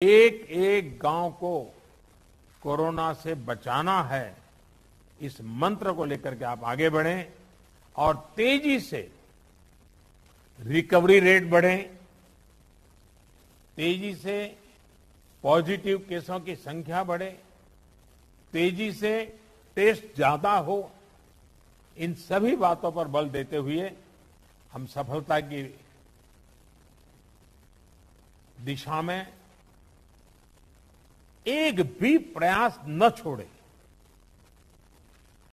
एक एक गाँव को कोरोना से बचाना है, इस मंत्र को लेकर के आप आगे बढ़ें और तेज़ी से रिकवरी रेट बढ़े। तेज़ी से पॉजिटिव केसों की संख्या बढ़े। तेज़ी से टेस्ट ज़्यादा हो। इन सभी बातों पर बल देते हुए हम सफलता की दिशा में एक भी प्रयास न छोड़े।